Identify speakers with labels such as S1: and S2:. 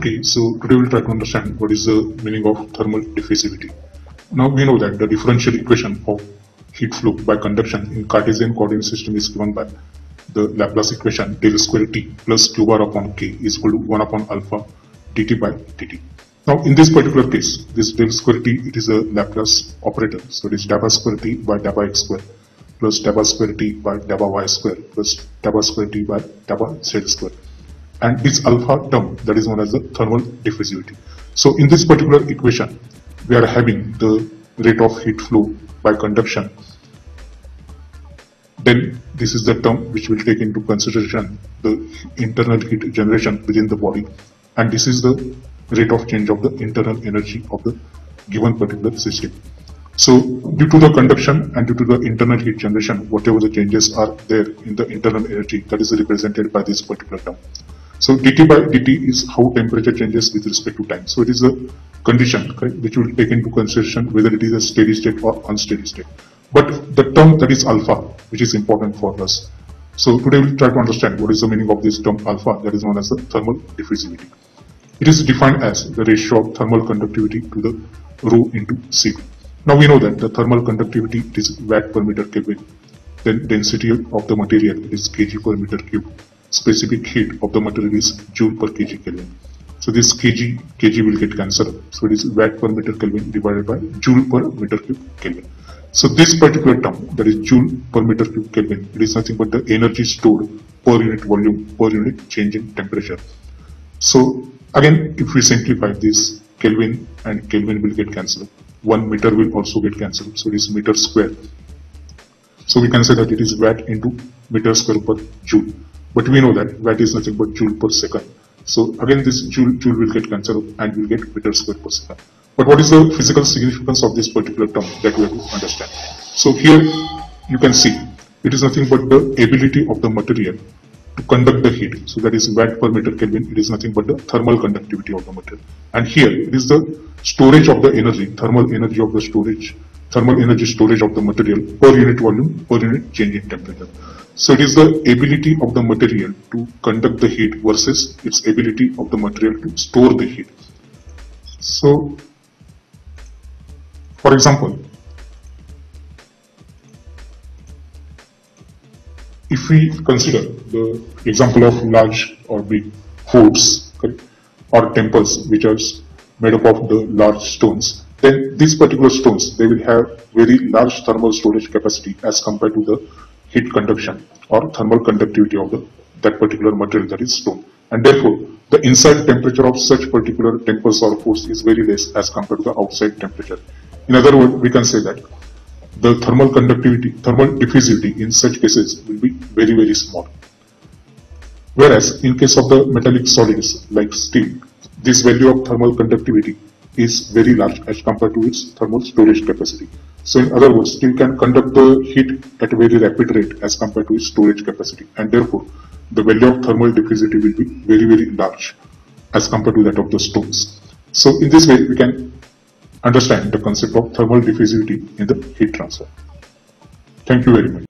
S1: Okay, so today we'll try to understand what is the meaning of thermal diffusivity. Now we know that the differential equation of heat flow by conduction in Cartesian coordinate system is given by the Laplace equation del square T plus Q bar upon K is equal to 1 upon alpha dt by dt. Now in this particular case, this del square T it is a Laplace operator. So it is delta square T by delta x square plus delta square T by delta y square plus delta square T by delta z square and this alpha term that is known as the thermal diffusivity. So in this particular equation, we are having the rate of heat flow by conduction. Then this is the term which will take into consideration the internal heat generation within the body and this is the rate of change of the internal energy of the given particular system. So due to the conduction and due to the internal heat generation, whatever the changes are there in the internal energy that is represented by this particular term. So dt by dt is how temperature changes with respect to time. So it is a condition which will take into consideration whether it is a steady state or unsteady state. But the term that is alpha, which is important for us. So today we'll try to understand what is the meaning of this term alpha that is known as the thermal diffusivity. It is defined as the ratio of thermal conductivity to the rho into Cv. Now we know that the thermal conductivity is watt per meter Kelvin. Then density of the material is kg per meter cube specific heat of the material is joule per kg Kelvin. So this kg, kg will get cancelled. So it is watt per meter Kelvin divided by joule per meter cube Kelvin. So this particular term, that is joule per meter cube Kelvin, it is nothing but the energy stored per unit volume per unit change in temperature. So again, if we simplify this, Kelvin and Kelvin will get cancelled. One meter will also get cancelled. So it is meter square. So we can say that it is watt into meter square per joule. But we know that watt is nothing but joule per second. So again this joule, joule will get cancelled and we will get meter square per second. But what is the physical significance of this particular term that we have to understand? So here you can see it is nothing but the ability of the material to conduct the heat. So that is watt per meter Kelvin. It is nothing but the thermal conductivity of the material. And here it is the storage of the energy, thermal energy of the storage, thermal energy storage of the material per unit volume, per unit change in temperature. So it is the ability of the material to conduct the heat versus its ability of the material to store the heat. So, for example, if we consider the example of large or big forts or temples which are made up of the large stones, then these particular stones, they will have very large thermal storage capacity as compared to the heat conduction or thermal conductivity of the that particular material that is stone. And therefore, the inside temperature of such particular temples or forts is very less as compared to the outside temperature. In other words, we can say that the thermal conductivity, thermal diffusivity in such cases will be very, very small. Whereas in case of the metallic solids like steel, this value of thermal conductivity is very large as compared to its thermal storage capacity. So in other words, steel can conduct the heat at a very rapid rate as compared to its storage capacity and therefore the value of thermal diffusivity will be very very large as compared to that of the stones. So in this way we can understand the concept of thermal diffusivity in the heat transfer. Thank you very much.